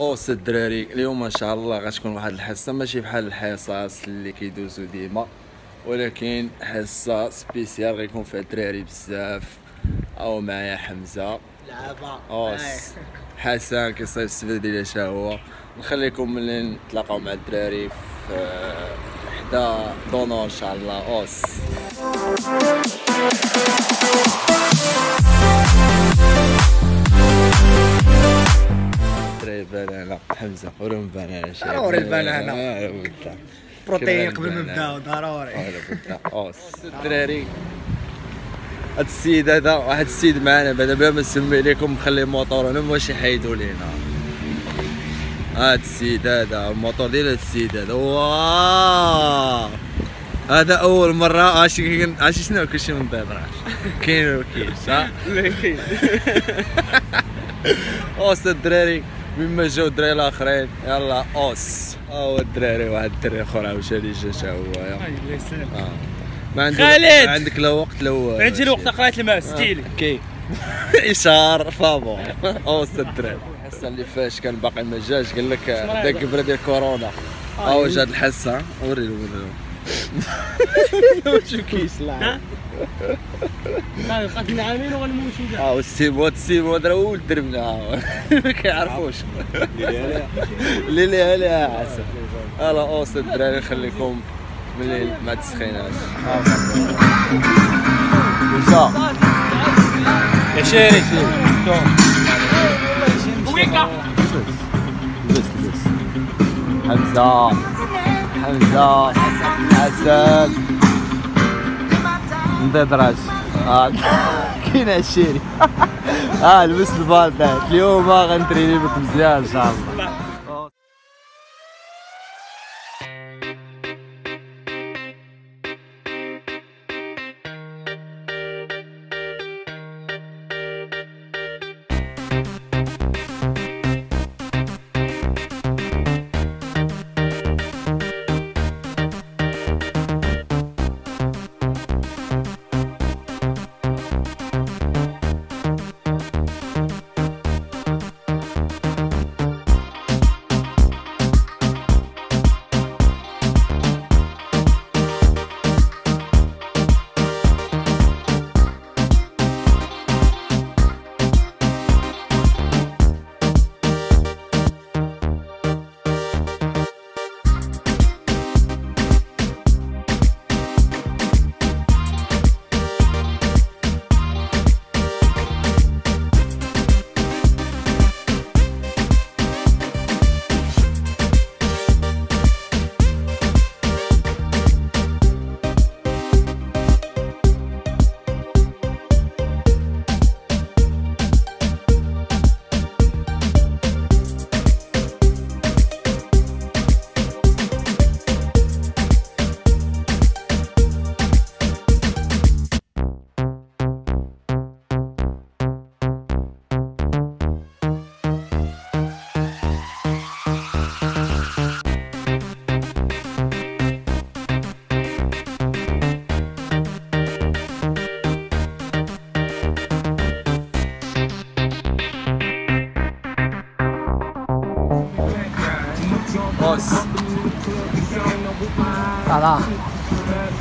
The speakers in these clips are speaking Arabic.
أوس الدراري اليوم إن شاء الله غتكون واحد الحصة ماشي بحال الحصص اللي كيدوزو ديما ولكن حصة سبيسيال غيكون فيها الدراري بزاف. أو معايا حمزة. لعبه أوس. حسن كيصيب السبت ديال شا هو. نخليكم ملي نتلاقاو مع الدراري في حدا دونو إن شاء الله. أوس. الدراري بنانا حمزة وريهم بنانا شي ضروري البنانة. آه،. بروتين قبل ما البنانة. نبداو ضروري. آه بالله. اوس الدراري هاد السيد هذا واحد السيد معنا بعدا بلا ما نسمي لكم مخلي موطور أنا واش يحيدوا لينا. هاد السيد هذا الموطور ديال هاد السيد هذا. واه هذا أول مرة عرفتي عرفتي شنو؟ كلشي من بيض كاين ولا كاينش ها اوس الدراري مما جاو الدراري الآخرين. يلا أوس. ها هو الدراري واحد الدري اخر عاوتاني جا تا هو يا. الله يسلمك آه. ما عندك خالد! ما عندك لا وقت لا والو. عندي الوقت قرات الماس ستيلي كي اشار فابور أو الدراري الحصه اللي فاش كان باقي ما جاش قال لك داك القبره ديال كورونا. أو جات الحصة. وري له شو كيس لا بقات لنا عامين وغنموتو كاع آه السيمو السيمو هذا هو ولد دربنا ما كيعرفوش. اللي ليها ليها عسل يلا اوس الدراري نخليكم من الليل مع التسخينات وشا يا شيري. حمزة. حمزة. حسن. آه كاين عشيري آه لبس البالطات اليوم غنتريني بك مزيان إن شاء الله.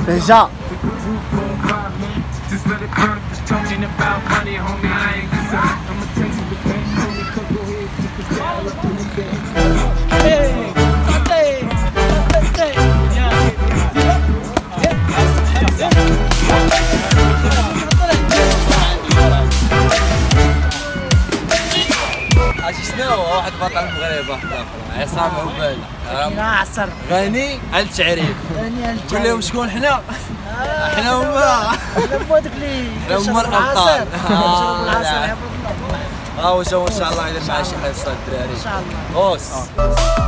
等一下 عصر غني على التعريف. ثانيا قول لهم شكون حنا؟ حنا هما. لما داك اللي لا، هما الأبطال. العصير. آه،. ها هو جا إن شاء الله يدير معاه شي حصه الدراري. إن شاء الله.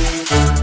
Thank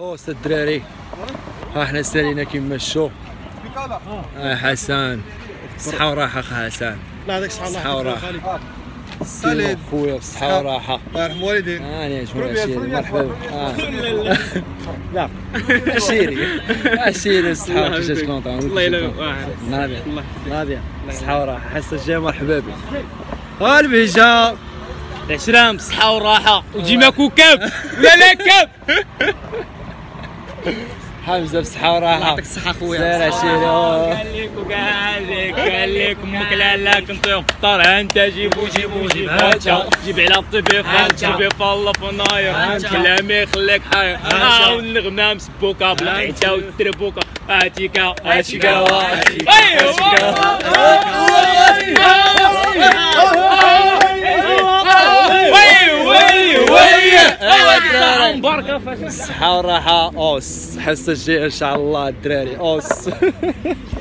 سي الدراري. ها حنا سالينا كيما الشو آه حسن صحة وراحة خا حسن لا هذاك صحة صحة وراحة. سالد خويا بصحة وراحة. الله يرحم هاني شكون عشيري مرحبا. لا. عشيري عشيري الصحة كيفاش كونطون الله يلا ناضي ناضي صحة وراحة. حس الجاي مرحبا بك. ها البهجة العشرة بالصحة والراحة وديما كوكب لا لا كاب. حمزة بصحة وراحة. يعطيك الصحة خويا سير عشيري. قال لك وقال لك قال لك أمك لا لا كنت فطر أنت جيب وجيب وجيب. هاتشا جيب على الطبيخ جيب فالله في الناير كلامي يخليك حاير ها والنغمة مسبوكة بالعيدة والتربوكة هاتيكا هاتيكا oui oui oui الصحة والراحة أوس. حس الجاي ان شاء الله الدراري أوس.